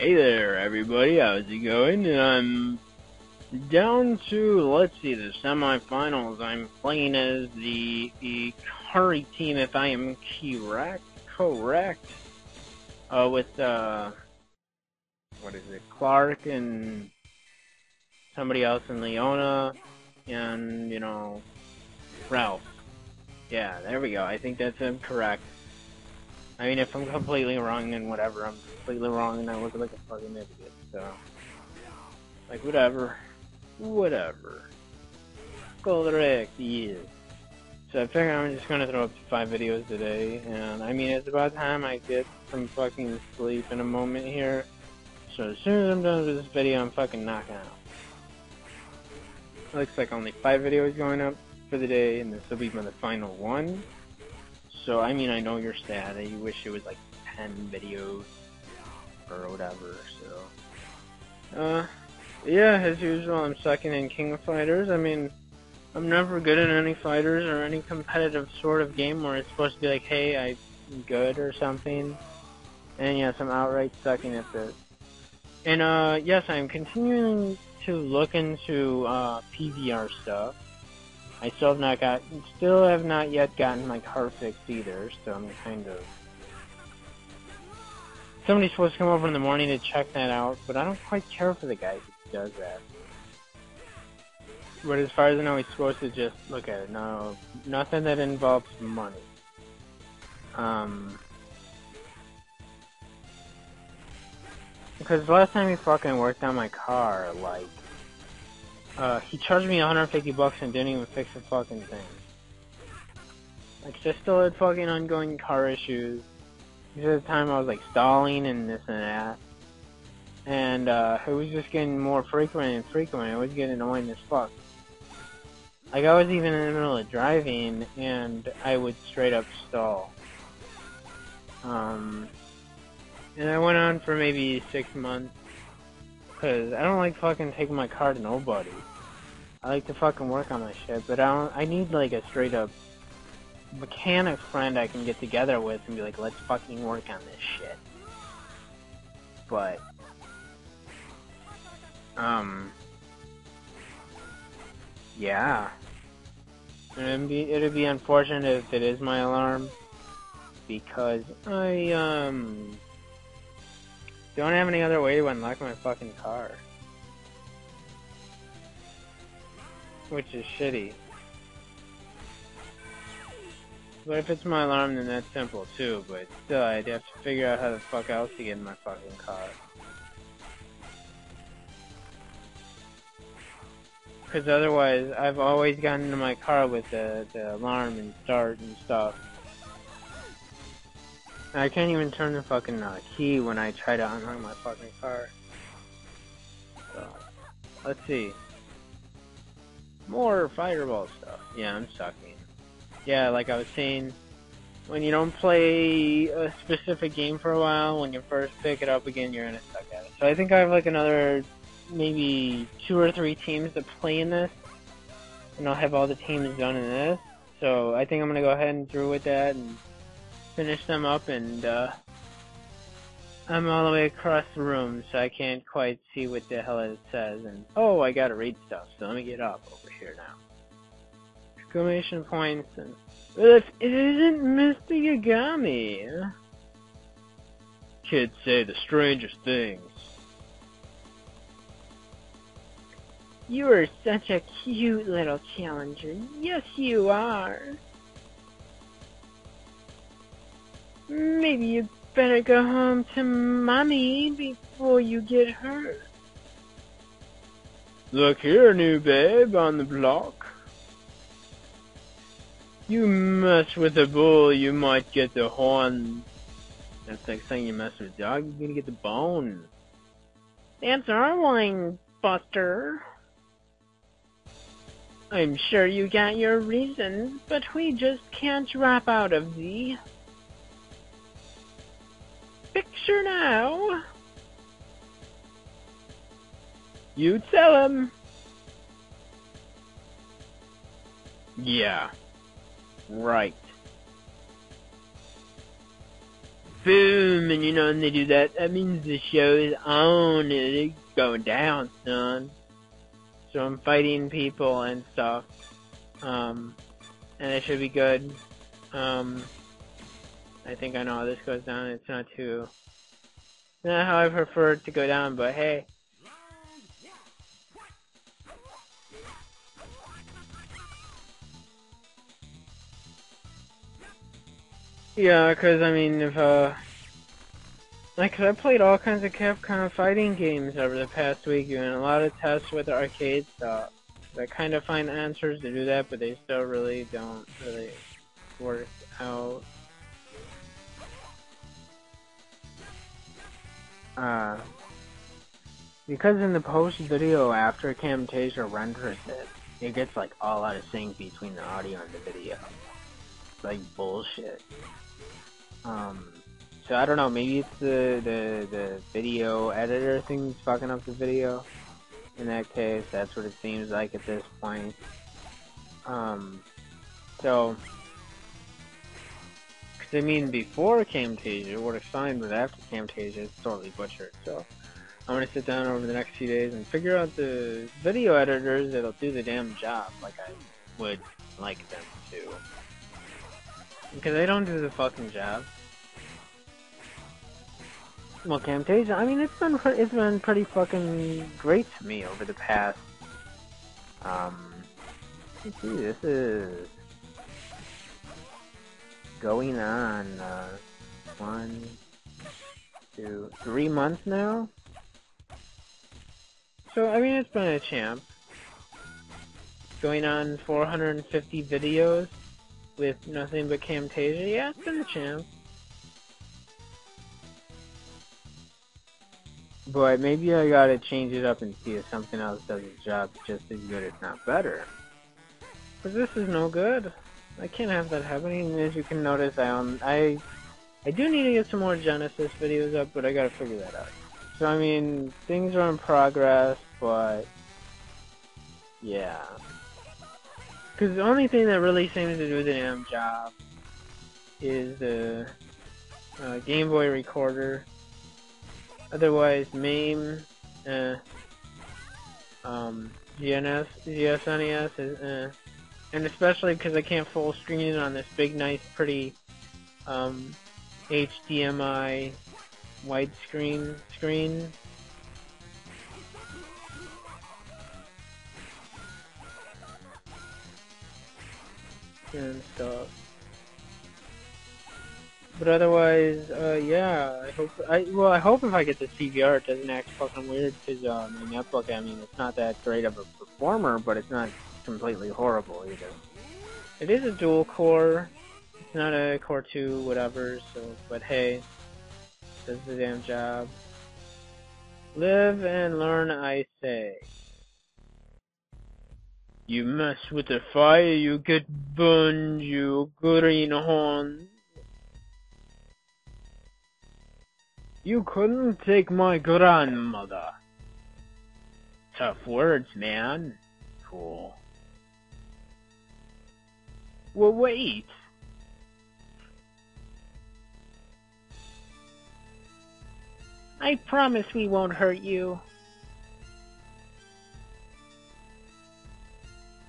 Hey there, everybody. How's it going? And I'm down to, let's see, the semifinals. I'm playing as the Ikari team, if I am correct. Correct. Uh, with, uh, what is it, Clark and somebody else in Leona, and, you know, Ralph. Yeah, there we go. I think that's him correct. I mean, if I'm completely wrong, and whatever. I'm completely wrong, and I look like a fucking idiot. So, like, whatever. Whatever. Correct, yes. So I figure I'm just gonna throw up five videos today, and I mean, it's about time I get some fucking sleep in a moment here. So as soon as I'm done with this video, I'm fucking knocking out. Looks like only five videos going up for the day, and this will be my final one. So, I mean, I know you're sad you wish it was like 10 videos or whatever, so. Uh, yeah, as usual, I'm second in King of Fighters. I mean, I'm never good at any fighters or any competitive sort of game where it's supposed to be like, hey, I'm good or something. And yes, I'm outright sucking at this. And uh, yes, I'm continuing to look into uh, PVR stuff. I still have not got, still have not yet gotten my car fixed either, so I'm kind of. Somebody's supposed to come over in the morning to check that out, but I don't quite care for the guy who does that. But as far as I know, he's supposed to just look at it. No, nothing that involves money. Um, because last time he fucking worked on my car, like, uh, he charged me 150 bucks and didn't even fix the fucking thing. Like, just still had fucking ongoing car issues. Because at the time I was like stalling and this and that. And, uh, it was just getting more frequent and frequent. It was getting annoying as fuck. Like, I was even in the middle of driving and I would straight up stall. Um, and I went on for maybe six months. Cause I don't like fucking taking my car to nobody. I like to fucking work on my shit, but I don't, I need like a straight up mechanic friend I can get together with and be like, let's fucking work on this shit. But, um, yeah. It'd be, it'd be unfortunate if it is my alarm, because I, um, don't have any other way to unlock my fucking car. Which is shitty. But if it's my alarm, then that's simple too, but still, I'd have to figure out how the fuck else to get in my fucking car. Because otherwise, I've always gotten into my car with the, the alarm and start and stuff. I can't even turn the fucking uh, key when I try to unlock my fucking car. So, let's see. More fireball stuff. Yeah, I'm sucking. Yeah, like I was saying, when you don't play a specific game for a while, when you first pick it up again, you're gonna suck at it. So I think I have like another maybe two or three teams to play in this, and I'll have all the teams done in this. So I think I'm gonna go ahead and through with that and finish them up and uh, I'm all the way across the room so I can't quite see what the hell it says and oh I gotta read stuff so let me get up over here now. Exclamation points and if it isn't Mr. Yagami Kids say the strangest things. You are such a cute little challenger. Yes you are. Maybe you'd better go home to mommy before you get hurt. Look here, new babe on the block. You mess with a bull, you might get the horn. That's like saying you mess with a dog, you're gonna get the bone. That's our line, Buster. I'm sure you got your reasons, but we just can't drop out of the now. You tell him. Yeah. Right. boom, and you know, when they do that, that means the show is on, and it's going down, son. So I'm fighting people and stuff. Um, and it should be good. Um, I think I know how this goes down. It's not too, not how I prefer to go down, but hey. Yeah, because I mean, if uh, like, cause I played all kinds of Capcom fighting games over the past week, doing a lot of tests with arcade stuff. I kind of find answers to do that, but they still really don't really work out. Uh, because in the post video after Camtasia renders it, it gets like all out of sync between the audio and the video. Like bullshit. Um, so I don't know, maybe it's the, the, the video editor thing's fucking up the video. In that case, that's what it seems like at this point. Um, so, I mean, before Camtasia, would have fine, but after Camtasia, it's totally butchered. So, I'm gonna sit down over the next few days and figure out the video editors that'll do the damn job like I would like them to. Because they don't do the fucking job. Well, Camtasia, I mean, it's been it's been pretty fucking great to me over the past. Um, let's see, this is going on uh, one, two, three months now. So I mean, it's been a champ. Going on 450 videos with nothing but Camtasia. Yeah, it's been a champ. But maybe I gotta change it up and see if something else does the job just as good, if not better. But this is no good. I can't have that happening. As you can notice, I um, I I do need to get some more Genesis videos up, but I gotta figure that out. So I mean, things are in progress, but yeah. Because the only thing that really seems to do the damn job is the uh, Game Boy recorder. Otherwise, MAME, uh, um, Gens, ZSNES, is, and especially because I can't full screen it on this big, nice, pretty um, HDMI widescreen screen and stuff. But otherwise, uh, yeah, I hope, I, well, I hope if I get the PVR it doesn't act fucking weird, because, um, Netbook, I mean, it's not that great of a performer, but it's not completely horrible either. It is a dual core, it's not a core 2, whatever, so, but hey, does the damn job. Live and learn, I say. You mess with the fire, you get burned, you greenhorn. You couldn't take my grandmother. Tough words, man. Cool. Well, wait. I promise we won't hurt you.